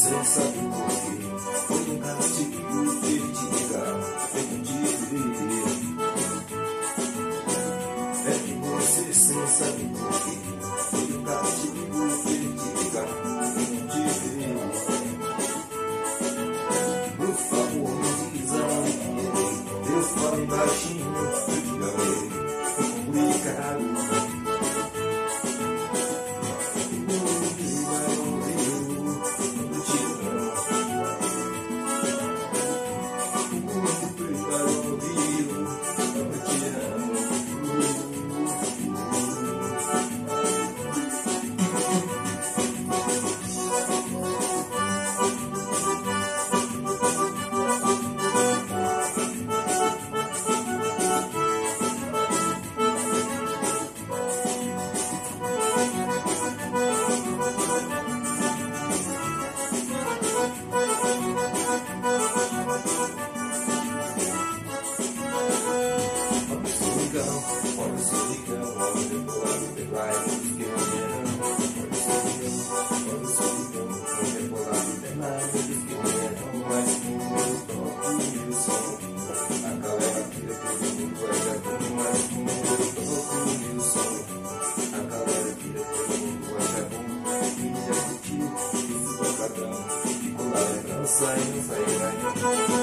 Você sabe por quê? Foi ligado de que teve é de ligar, teve de viver. É que você sem saber solidão, pobre solidão, olha pro lado de lá e diz que morrerão. Pobre solidão, pobre solidão, olha pro lado de lá e diz que morrerão. Mas que meu toque, meu som, a galera tira todo mundo é gatão. Mas que meu toque, som, a galera tira todo mundo é gatão. Quem já curtiu, esse pancadão, ficou na lembrança e não saiu ainda.